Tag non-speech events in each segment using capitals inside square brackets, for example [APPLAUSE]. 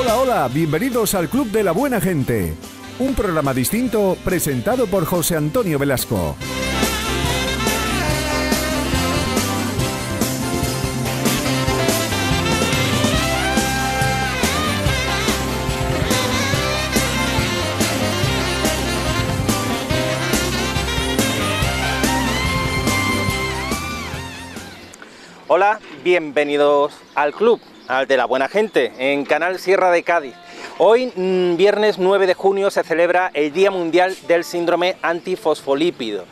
Hola, hola, bienvenidos al Club de la Buena Gente. Un programa distinto presentado por José Antonio Velasco. Hola, bienvenidos al club, al de la buena gente, en Canal Sierra de Cádiz. Hoy, mm, viernes 9 de junio, se celebra el Día Mundial del Síndrome Antifosfolípido.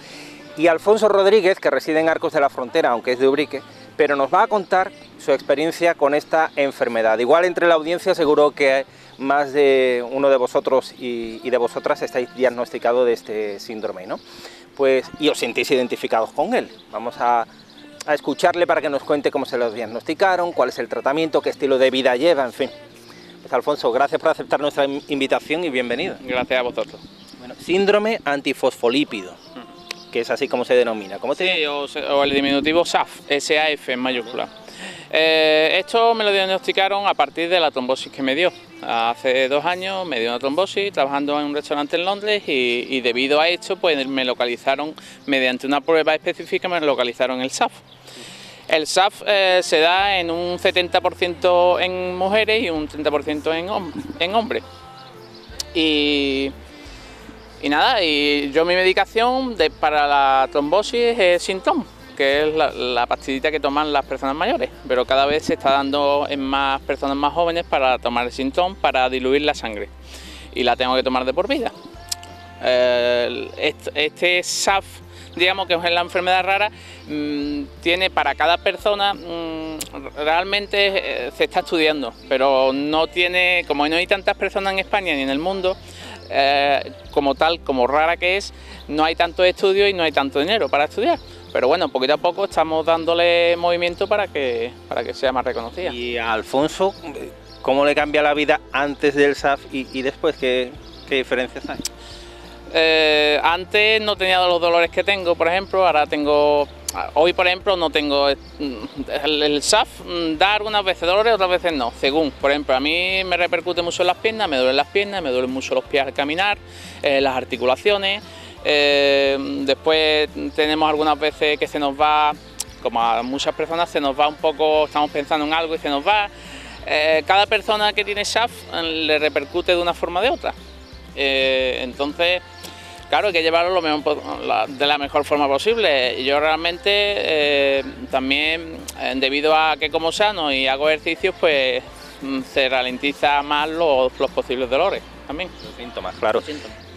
Y Alfonso Rodríguez, que reside en Arcos de la Frontera, aunque es de Ubrique, pero nos va a contar su experiencia con esta enfermedad. Igual entre la audiencia seguro que más de uno de vosotros y, y de vosotras estáis diagnosticados de este síndrome, ¿no? Pues, y os sentís identificados con él. Vamos a a escucharle para que nos cuente cómo se lo diagnosticaron, cuál es el tratamiento, qué estilo de vida lleva, en fin. Pues Alfonso, gracias por aceptar nuestra invitación y bienvenido. Gracias a vosotros. Bueno, síndrome antifosfolípido, que es así como se denomina. ¿Cómo sí, o, o, el diminutivo SAF, SAF en mayúscula. Eh, esto me lo diagnosticaron a partir de la trombosis que me dio. Hace dos años me dio una trombosis trabajando en un restaurante en Londres y, debido a esto pues me localizaron, mediante una prueba específica, me localizaron el SAF. El SAF eh, se da en un 70% en mujeres y un 30% en, en hombres. Y, nada, y yo mi medicación para la trombosis es Sintom que es la, pastillita que toman las personas mayores, pero cada vez se está dando en más personas más jóvenes para tomar el sintón para diluir la sangre y la tengo que tomar de por vida. este, SAF, digamos que es la enfermedad rara, mm, tiene para cada persona, mm, realmente eh, se está estudiando, pero no tiene, como no hay tantas personas en España ni en el mundo, eh, como tal, como rara que es, no hay tanto estudio y no hay tanto dinero para estudiar. Pero bueno, poquito a poco estamos dándole movimiento para que, para que sea más reconocida. Y a Alfonso, ¿cómo le cambia la vida antes del SAF y, después? ¿Qué, diferencias hay? Eh, antes no tenía los dolores que tengo, por ejemplo, ahora tengo, hoy por ejemplo no tengo el, SAF, da algunas veces dolores, otras veces no, según, por ejemplo, a mí me repercute mucho en las piernas, me duelen las piernas, me duelen mucho los pies al caminar, eh, las articulaciones, eh, después tenemos algunas veces que se nos va, como a muchas personas, se nos va un poco, estamos pensando en algo y se nos va. Eh, cada persona que tiene SAF eh, le repercute de una forma o de otra. entonces, claro, hay que llevarlo de la mejor forma posible. Yo realmente también, debido a que como sano y hago ejercicios, pues mm, se ralentiza más los, posibles dolores también. Los síntomas, claro.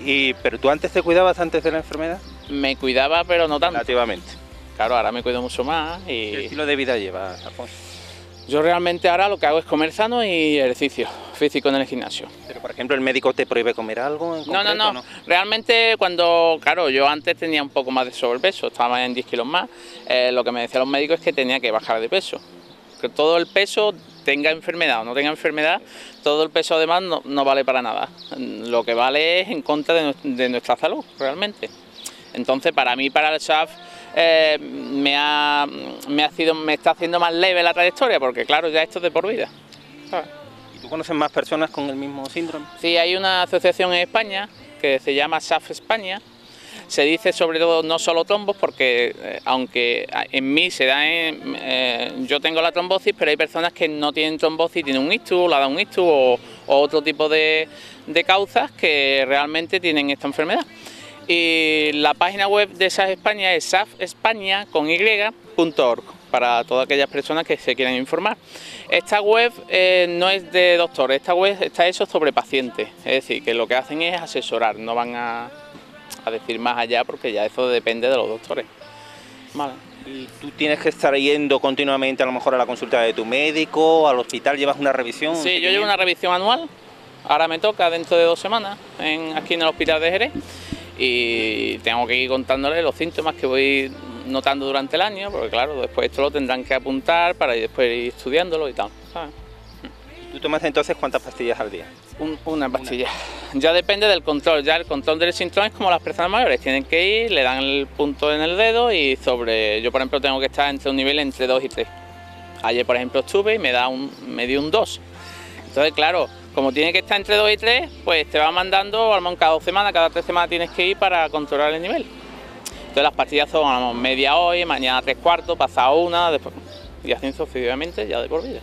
Y, ¿Pero tú antes te cuidabas antes de la enfermedad? Me cuidaba, pero no tanto. Relativamente. Claro, ahora me cuido mucho más. Y... ¿Qué estilo de vida llevas, Alfonso? Yo realmente ahora lo que hago es comer sano y ejercicio físico en el gimnasio. Pero, por ejemplo, ¿el médico te prohíbe comer algo? En no, no, no, Realmente, cuando, claro, yo antes tenía un poco más de sobrepeso, estaba en 10 kilos más. Eh, lo que me decían los médicos es que tenía que bajar de peso. Que todo el peso tenga enfermedad o no tenga enfermedad, todo el peso además no, no vale para nada. Lo que vale es en contra de, nuestra salud, realmente. Entonces, para mí, para el SAF, eh, me, ha, me, ha sido, me está haciendo más leve la trayectoria, porque claro, ya esto es de por vida. ¿Y tú conoces más personas con el mismo síndrome? Sí, hay una asociación en España que se llama SAF España, se dice sobre todo no solo trombos, porque eh, aunque en mí se da, en, eh, yo tengo la trombosis, pero hay personas que no tienen trombosis, tienen un ictus, la da un ictus o, otro tipo de, causas que realmente tienen esta enfermedad. Y la página web de SAF España es safespaña con y.org para todas aquellas personas que se quieran informar. Esta web eh, no es de doctores, esta web está hecho sobre pacientes, es decir, que lo que hacen es asesorar, no van a a decir más allá porque ya eso depende de los doctores. ¿Y tú tienes que estar yendo continuamente a lo mejor a la consulta de tu médico, al hospital, llevas una revisión? Sí, yo llevo una revisión anual, ahora me toca dentro de dos semanas en, aquí en el hospital de Jerez y tengo que ir contándole los síntomas que voy notando durante el año, porque claro, después esto lo tendrán que apuntar para después ir estudiándolo y tal. ¿Tú tomas entonces cuántas pastillas al día? una pastilla. Ya depende del control. Ya el control del síntoma es como las personas mayores. Tienen que ir, le dan el punto en el dedo y sobre. Yo, por ejemplo, tengo que estar entre un nivel entre 2 y 3. Ayer, por ejemplo, estuve y me, da un, me dio un 2. Entonces, claro, como tiene que estar entre 2 y 3, pues te va mandando, al cada dos semanas, cada tres semanas tienes que ir para controlar el nivel. Entonces las pastillas son media hoy, mañana tres cuartos, pasado una, después, y así sucesivamente ya de por vida.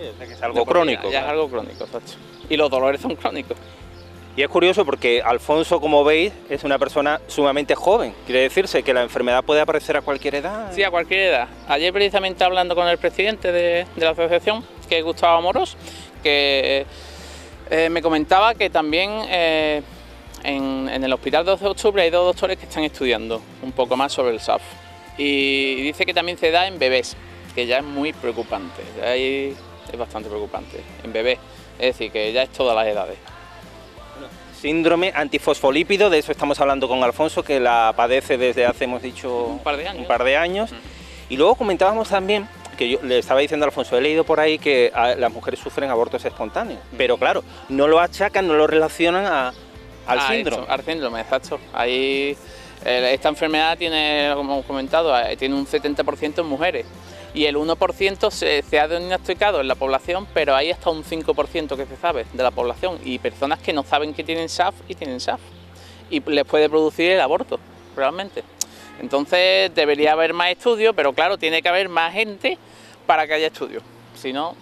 Es algo crónico. ya es algo crónico, exacto. Y los dolores son crónicos. Y es curioso porque Alfonso, como veis, es una persona sumamente joven. Quiere decirse que la enfermedad puede aparecer a cualquier edad. Sí, a cualquier edad. Ayer precisamente hablando con el presidente de, la asociación, que es Gustavo Moros, que eh, me comentaba que también eh, en, el Hospital 12 de Octubre hay dos doctores que están estudiando un poco más sobre el SAF. Y dice que también se da en bebés, que ya es muy preocupante. Ahí es bastante preocupante. En bebés. Es decir, que ya es todas las edades síndrome antifosfolípido, de eso estamos hablando con Alfonso, que la padece desde hace, hemos dicho, un par de años. Un par de años. Y luego comentábamos también, que yo le estaba diciendo a Alfonso, he leído por ahí que las mujeres sufren abortos espontáneos, pero claro, no lo achacan, no lo relacionan a, al ah, síndrome. al síndrome, exacto. Ahí, esta enfermedad tiene, como hemos comentado, eh, tiene un 70% en mujeres y el 1% se, ha diagnosticado en la población, pero hay hasta un 5% que se sabe de la población. Y personas que no saben que tienen SAF y tienen SAF y les puede producir el aborto, realmente. Entonces debería haber más estudios, pero claro, tiene que haber más gente para que haya estudios, si no,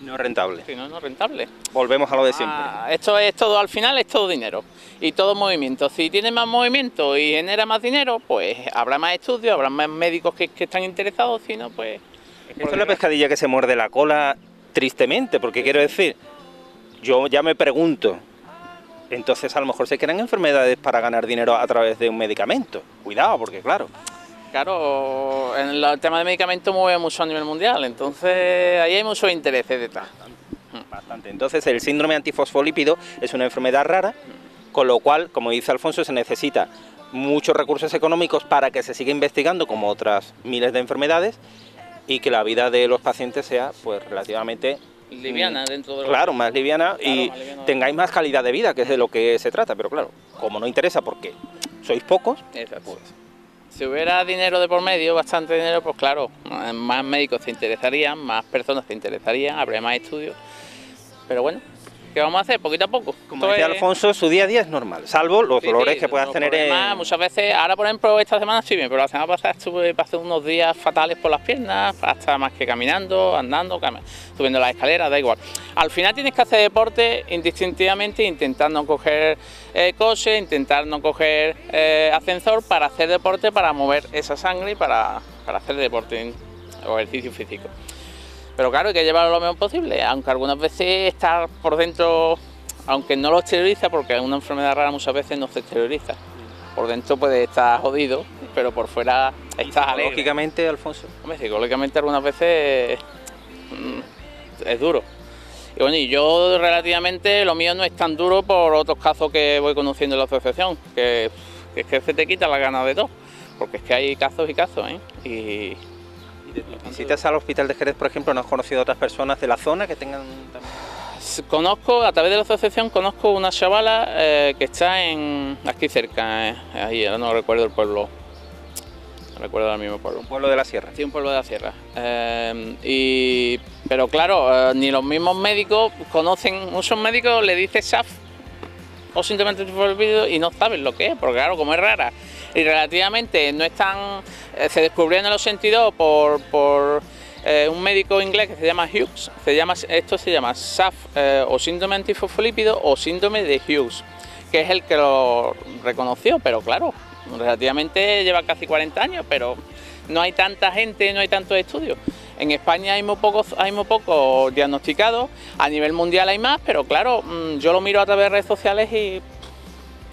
no es rentable. Si no, no es rentable. Volvemos a lo de siempre. Ah, esto es todo, al final es todo dinero y todo movimiento. Si tiene más movimiento y genera más dinero, pues habrá más estudios, habrá más médicos que, están interesados, si no, pues... Esto es la pescadilla que se muerde la cola tristemente, porque quiero decir, yo ya me pregunto, entonces a lo mejor se crean enfermedades para ganar dinero a través de un medicamento. Cuidado, porque claro... Claro, en el tema de medicamentos mueve mucho a nivel mundial, entonces ahí hay muchos intereses detrás. Bastante. Entonces el síndrome antifosfolípido es una enfermedad rara, con lo cual, como dice Alfonso, se necesita muchos recursos económicos para que se siga investigando como otras miles de enfermedades y que la vida de los pacientes sea pues relativamente liviana dentro de claro más liviana y tengáis más calidad de vida que es de lo que se trata pero claro como no interesa porque sois pocos pues si hubiera dinero de por medio, bastante dinero, pues claro, más médicos se interesarían, más personas se interesarían, habría más estudios. Pero bueno, ¿qué vamos a hacer? Poquito a poco. Como decía Alfonso, su día a día es normal, salvo los dolores que puedas tener en... Muchas veces, ahora por ejemplo, esta semana sí bien, pero la semana pasada estuve pasé unos días fatales por las piernas, hasta más que caminando, andando, subiendo las escaleras, da igual. Al final tienes que hacer deporte indistintivamente, intentando coger eh, coche, intentar no coger eh, ascensor para hacer deporte, para mover esa sangre y para, para hacer deporte o ejercicio físico. Pero claro, hay que llevarlo lo mejor posible, aunque algunas veces estar por dentro, aunque no lo exterioriza, porque una enfermedad rara muchas veces no se exterioriza. Por dentro puede estar jodido, pero por fuera estás alegre. Psicológicamente, Alfonso. Hombre, psicológicamente algunas veces mm, es duro. Y bueno, y yo relativamente lo mío no es tan duro por otros casos que voy conociendo en la asociación, que, es que se te quita la gana de todo, porque es que hay casos y casos, ¿eh? Y, visitas al hospital de Jerez, por ejemplo, ¿no has conocido a otras personas de la zona que tengan Conozco, a través de la asociación, conozco una chavala eh, que está en aquí cerca, eh, ahí, no recuerdo el pueblo, no recuerdo el mismo pueblo. Un pueblo de la sierra. Sí, un pueblo de la sierra. Eh, y, pero claro, ni los mismos médicos conocen, muchos médicos le dicen SAF o simplemente y no saben lo que es, porque claro, como es rara y relativamente no están, eh, se descubrió en el 82 por, por eh, un médico inglés que se llama Hughes, se llama, esto se llama SAF eh, o síndrome antifosfolípido o síndrome de Hughes, que es el que lo reconoció, pero claro, relativamente lleva casi 40 años, pero no hay tanta gente, no hay tantos estudios. En España hay muy pocos, hay muy pocos diagnosticados, a nivel mundial hay más, pero claro, mm, yo lo miro a través de redes sociales y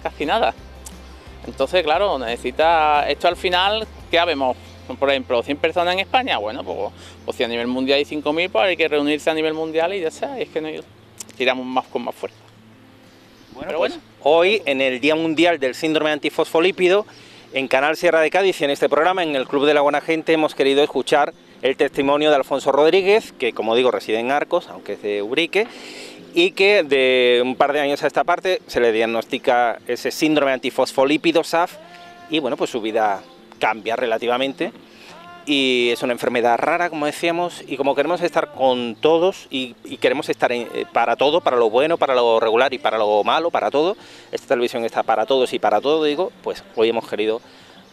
casi nada. Entonces, claro, necesita, esto al final, ¿qué habemos? Por ejemplo, 100 personas en España, bueno, pues, pues si a nivel mundial hay 5.000, pues hay que reunirse a nivel mundial y ya sea, es que no tiramos más con más fuerza. Bueno, pues, hoy en el Día Mundial del Síndrome Antifosfolípido, en Canal Sierra de Cádiz y en este programa, en el Club de la Buena Gente, hemos querido escuchar el testimonio de Alfonso Rodríguez, que como digo reside en Arcos, aunque es de Ubrique, y que de un par de años a esta parte se le diagnostica ese síndrome antifosfolípido SAF y bueno, pues su vida cambia relativamente. Y es una enfermedad rara, como decíamos, y como queremos estar con todos y, queremos estar eh, para todo, para lo bueno, para lo regular y para lo malo, para todo, esta televisión está para todos y para todo, digo, pues hoy hemos querido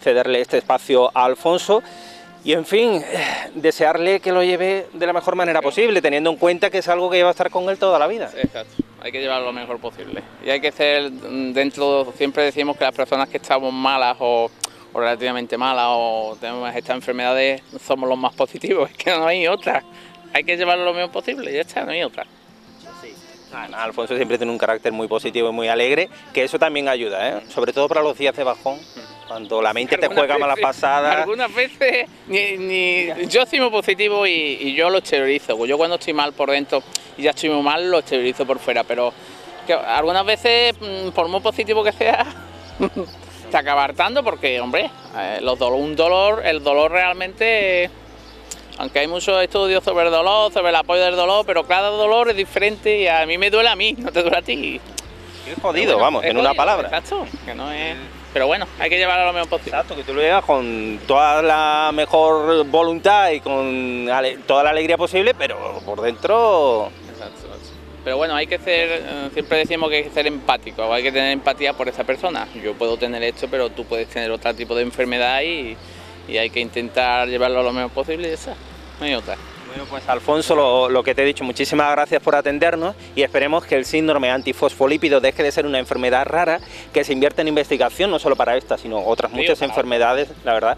cederle este espacio a Alfonso y en fin, desearle que lo lleve de la mejor manera posible, teniendo en cuenta que es algo que va a estar con él toda la vida. Exacto, hay que llevarlo lo mejor posible. Y hay que ser dentro, siempre decimos que las personas que estamos malas o o relativamente mala o tenemos estas enfermedades, somos los más positivos, [LAUGHS] es que no hay otra. Hay que llevarlo lo mejor posible, ya está, no hay otra. Alfonso siempre tiene un carácter muy positivo y muy alegre, que eso también ayuda, ¿eh? sobre todo para los días de bajón, cuando la mente te juega malas pasadas. Algunas veces ni, yo soy muy positivo y, yo lo exteriorizo. Yo cuando estoy mal por dentro y ya estoy muy mal, lo exteriorizo por fuera, pero que algunas veces, mm, por muy positivo que sea, [LAUGHS] se acaba hartando porque, hombre, eh, un dolor, el dolor realmente, aunque hay muchos estudios sobre el dolor, sobre el apoyo del dolor, pero cada dolor es diferente y a mí me duele a mí, no te duele a ti. Es jodido, vamos, en una palabra. Exacto, que no es... Pero bueno, hay que llevarlo a lo mejor posible. Exacto, que tú lo llevas con toda la mejor voluntad y con toda la alegría posible, pero por dentro... Exacto. Pero bueno, hay que ser, eh, siempre decimos que hay que ser empático, hay que tener empatía por esa persona. Yo puedo tener esto, pero tú puedes tener otro tipo de enfermedad y, hay que intentar llevarlo lo mejor posible y está, no hay otra. Bueno, pues Alfonso, lo, que te he dicho, muchísimas gracias por atendernos y esperemos que el síndrome antifosfolípido deje de ser una enfermedad rara, que se invierta en investigación, no solo para esta, sino otras muchas enfermedades, la verdad,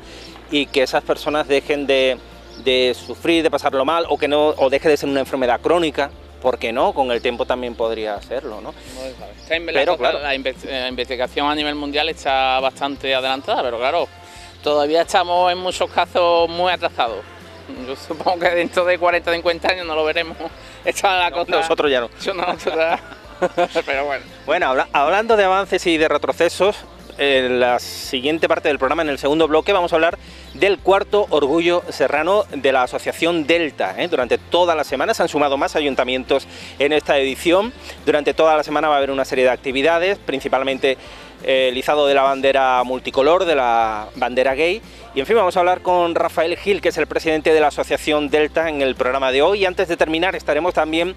y que esas personas dejen de, de, sufrir, de pasarlo mal, o que no, o deje de ser una enfermedad crónica, ¿por qué no? Con el tiempo también podría hacerlo, ¿no? pero, claro. la, investigación a nivel mundial está bastante adelantada, pero claro, todavía estamos en muchos casos muy atrasados. Yo supongo que dentro de 40 50 años no lo veremos. [LAUGHS] Está la cosa... Nosotros ya no. Yo no, [LAUGHS] pero bueno. Bueno, hablando de avances y de retrocesos, en la siguiente parte del programa, en el segundo bloque, vamos a hablar del cuarto orgullo serrano de la Asociación Delta. ¿eh? Durante toda la semana se han sumado más ayuntamientos en esta edición. Durante toda la semana va a haber una serie de actividades, principalmente eh, el izado de la bandera multicolor, de la bandera gay. Y en fin, vamos a hablar con Rafael Gil, que es el presidente de la Asociación Delta en el programa de hoy. Y antes de terminar, estaremos también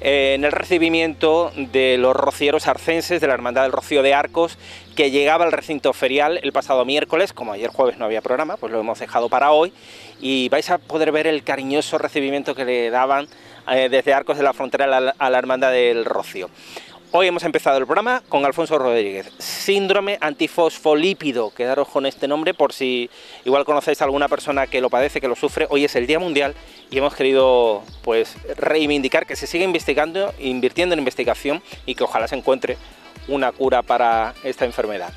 eh, en el recibimiento de los rocieros arcenses de la Hermandad del Rocío de Arcos, que llegaba al recinto ferial el pasado miércoles. Como ayer jueves no había programa, pues lo hemos dejado para hoy. Y vais a poder ver el cariñoso recibimiento que le daban eh, desde Arcos de la Frontera a la Hermandad del Rocío. Hoy hemos empezado el programa con Alfonso Rodríguez, síndrome antifosfolípido. Quedaros con este nombre por si igual conocéis a alguna persona que lo padece, que lo sufre. Hoy es el Día Mundial y hemos querido pues reivindicar que se siga investigando, invirtiendo en investigación y que ojalá se encuentre una cura para esta enfermedad.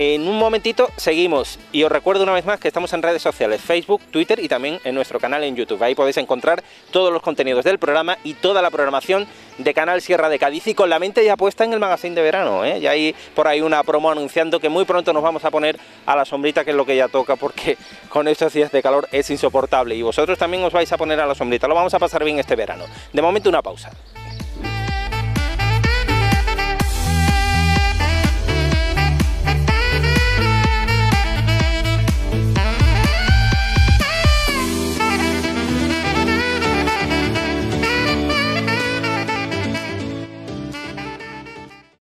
En un momentito seguimos y os recuerdo una vez más que estamos en redes sociales, Facebook, Twitter y también en nuestro canal en YouTube. Ahí podéis encontrar todos los contenidos del programa y toda la programación de Canal Sierra de Cádiz y con la mente ya puesta en el magazine de verano. ¿eh? Ya hay por ahí una promo anunciando que muy pronto nos vamos a poner a la sombrita, que es lo que ya toca, porque [LAUGHS] con estos días de calor es insoportable y vosotros también os vais a poner a la sombrita. Lo vamos a pasar bien este verano. De momento una pausa.